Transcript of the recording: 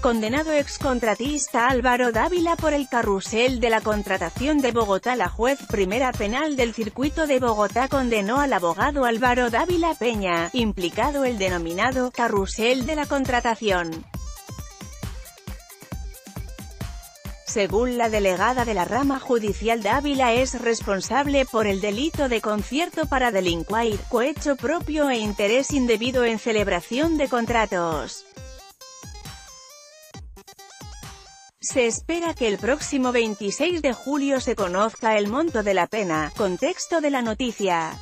Condenado excontratista Álvaro Dávila por el carrusel de la contratación de Bogotá La juez primera penal del circuito de Bogotá condenó al abogado Álvaro Dávila Peña, implicado el denominado «carrusel de la contratación». Según la delegada de la rama judicial Dávila es responsable por el delito de concierto para delinquir, cohecho propio e interés indebido en celebración de contratos. Se espera que el próximo 26 de julio se conozca el monto de la pena, contexto de la noticia.